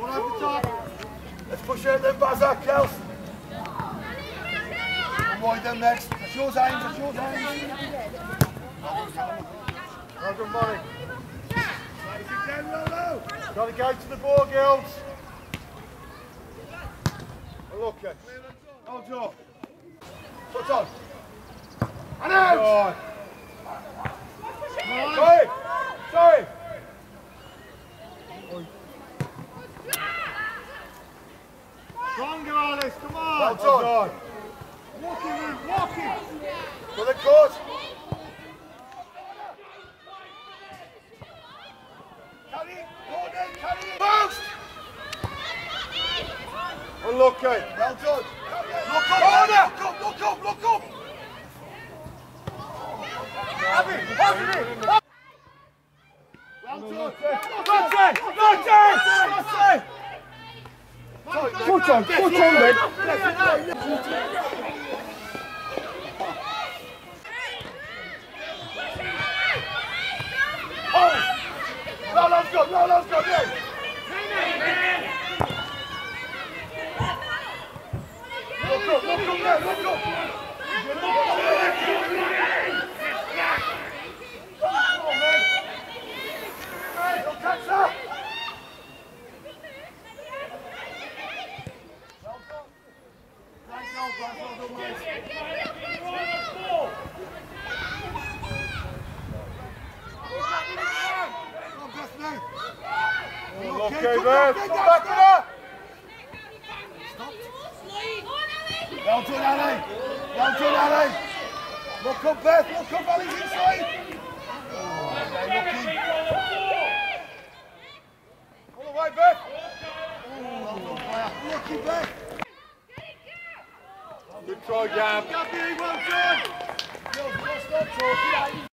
One over the top. Let's push out the buzzer, Kels. Wide them next. That's yours, Ames. That's yours, Ames. Well done, Molly. Got to go to the ball, girls. Look at. Hold on. Touch on. And out. Sorry. Sorry. Stronger, Alice, come on. Well done. Walking, Ruth, walking. For the court. Carry it. Go then, carry it. Post. Unlucky. Well done. Look up, Corner. Look up, look up, look up. Have it. Well done. That's it, that's it. Foot on, foot on then. Oh! No, let's go, no, let's go, yeah. Look up, look up there, look up. Come Okay, good Beth. luck, Come back back up. Well done, Ali. Well done, Ali. Look up, Beth. Look up, Ali's inside. Oh, they're. All the way, Beth. Oh, well done, player. Lucky, Beth. Good try, Gab. Gabby, well done. Yo, let's stop talking.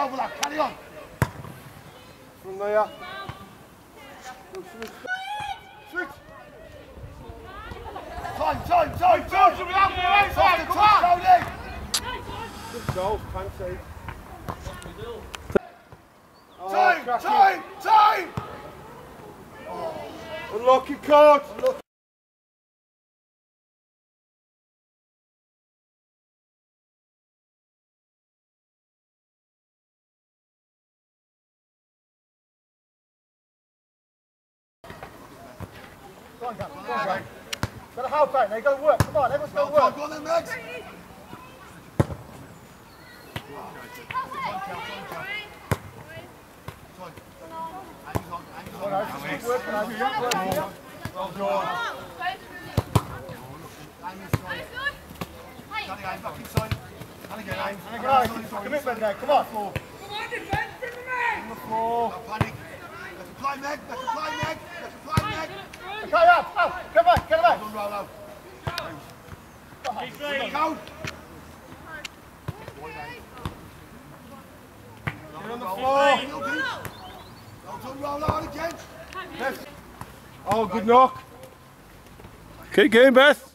Meg on the overlap, carry on. From there. Switch! Time, time, time, time! Softer touch, Tony! Good goals, Pansy. Oh, Time, cracking. time, time! Unlucky court. Go on, Gavin, go on, Gavin. Got to help out now, you got to work, come on, everyone's got to work. Go on then, Megs. All right, just keep working, Andy, keep working, yeah. Well done. Johnny, aim back inside. And again, aim. And again, commitment now, come on. On the floor. Don't panic. Let's apply, Meg. Let's apply, Meg. Let's apply, Meg. Okay, up, up. Come back, come back. Well done, Rollo. Look out. You're on the floor. Well done, Rollo, on again. Oh, good knock. Keep going, Beth.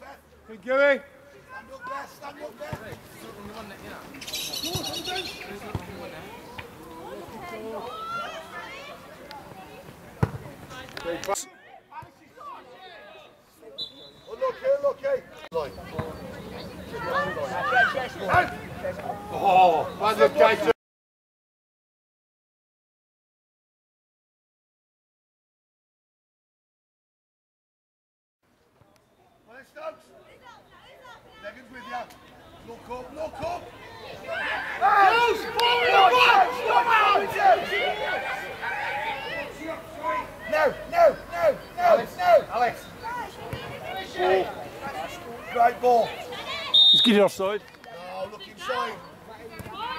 Keep going. Stand up there, stand up there. Unlucky, unlucky. Oh, bad look, Jason. Well, it's Stokes. Megan's with you. Look up, look up. Hey! Forward, No, no, no, no, no. Alex. Great ball. Let's get it offside. Oh, look inside.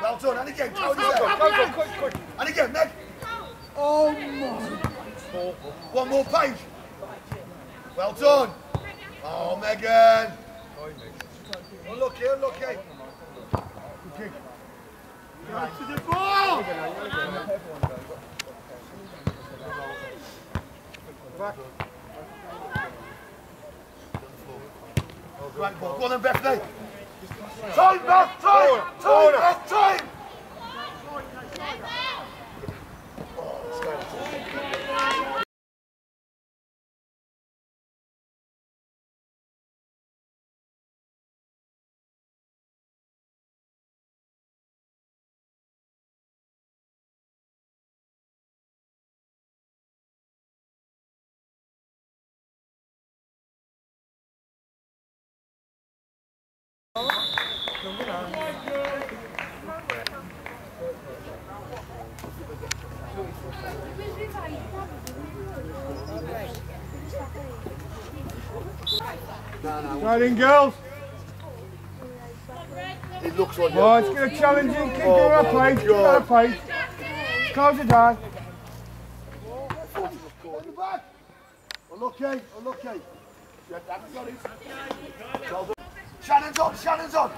Well done. And again. Go, go, quick, quick. And again, Meg. Oh my. One more page. Well done. Oh, Megan. Unlucky, unlucky. Okay. Right to the ball. Back. Great ball. Go on then, Bethany. Time, Beth, time! Time, Beth, time! Oh. Right in, girls. It looks like Oh, it's going to challenge you. Give her a place. Give her a place. Close it down. On the back. Unlucky, unlucky. Yeah, that's got it. Shannon's on, Shannon's on.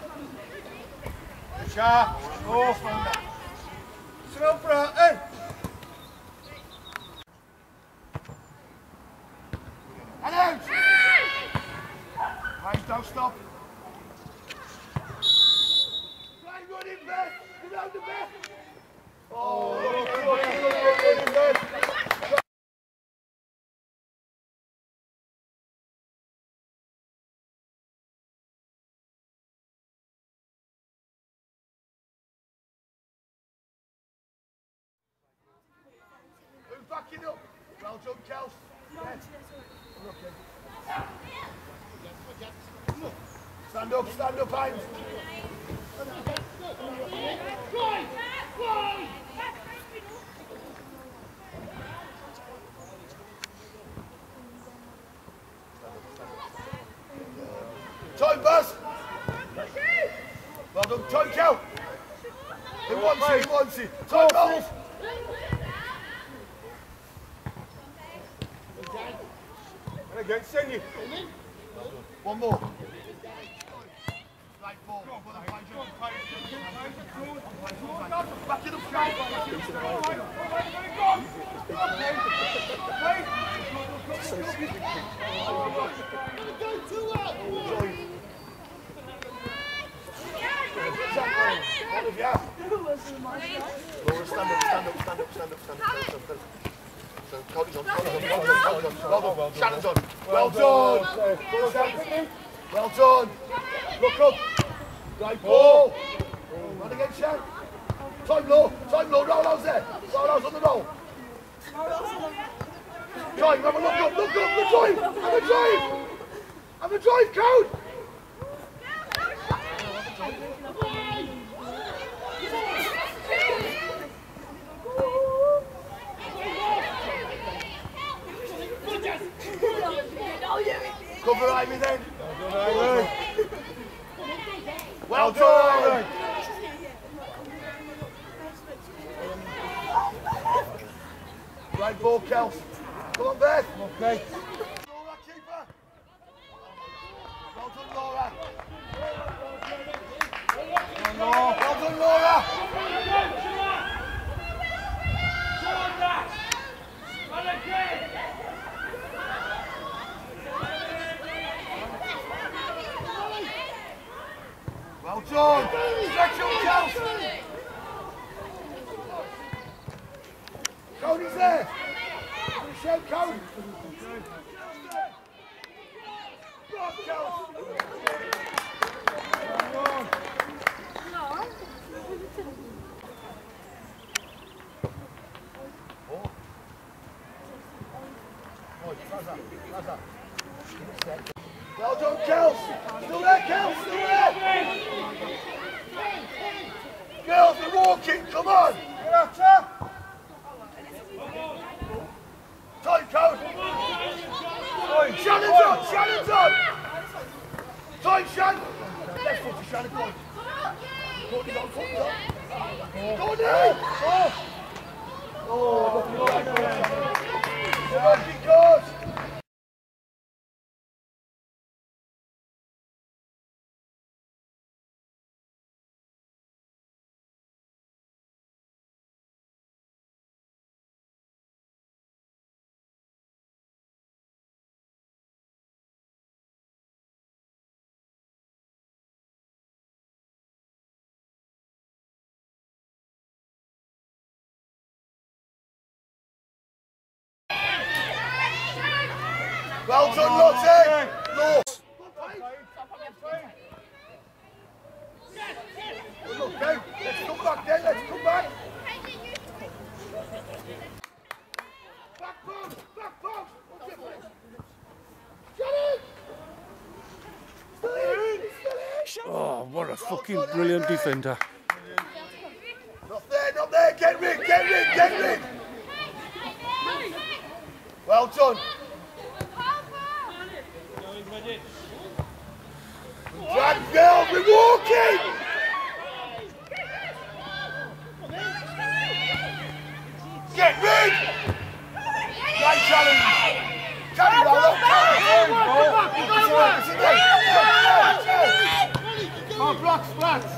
Sharp. Oh, Slow for her. Hey. And out. Right, don't stop. Try and run in there. Get out the back. Oh, Stand up, stand up, Hines. Time, Buzz. Well done, time, Kel. He wants it, he wants it. Time, Rolls. Again, send you. One more. Right ball. Back it up, Laura, stand up, stand up, stand up, stand up, stand up, stand up, stand up. So, Cody's on, Cody's on, Cody's on, Cody's on. Well, well done. done. Well done. Well done. Look up. Right ball. Run again, Shank. Time low. Time low. Rowland's there. Rowland's on the roll. Drive. Have a look up. Look up. The drive. Have a drive. Have a drive, Code. Cover Ivy then. Well done. Right ball, Kels. Come on, Beth. Okay. Well done. Stretch up, Kels. Cody's there. Show Cody. Go on, Kels. Well done, Kels. Still there, Kels. Still there. Girls, they're walking. Come on. Get after. Time code. Shannon's on. Shannon's on. Time, Shannon. Left foot to Shannon. Go on. Courtney's on. Courtney's on. Go on now. Oh. Oh, lucky coach. Well done, Lottie. Look, go. Let's come back then. Let's come back. Back post. Back post. What's it? Get in. Still in. Still in. Oh, what a fucking brilliant defender. Not there, not there. Get rid, get rid, get rid. Well done. We're walking. Get rid. Great challenge. Carry well, look, carry. Oh, blocks, blocks.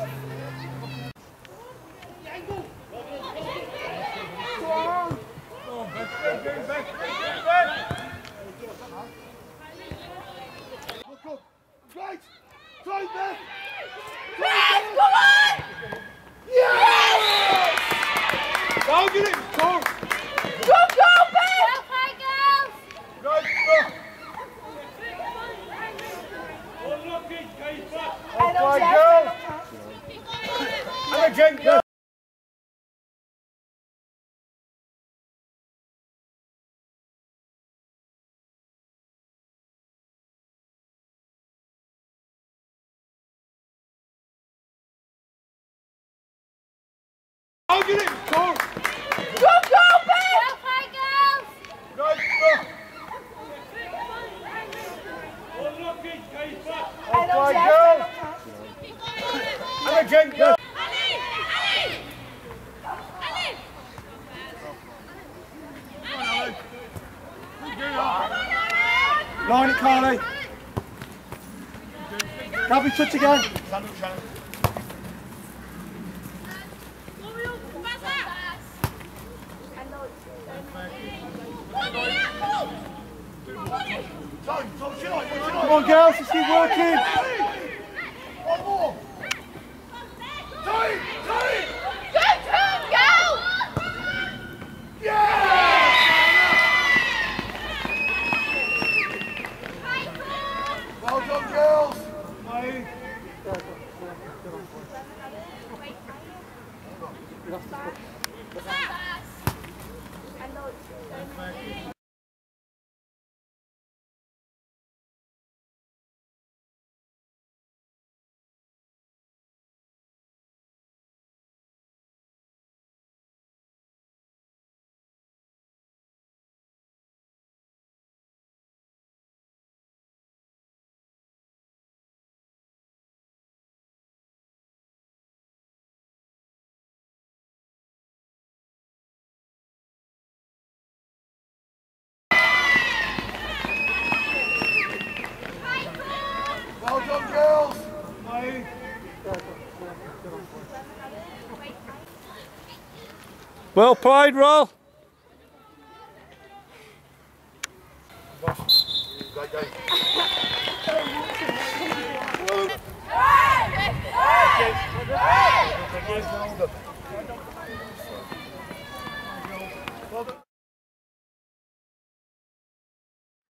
Look up. Great. Try Beth. Go get it, go. Right, look. Offside, girls. And again, go. Go get it, go. Right, look. Offside, girls. And again, go. Line it, Carly. Gabby, touch again. On, girls, let's keep working. Well played, Roll.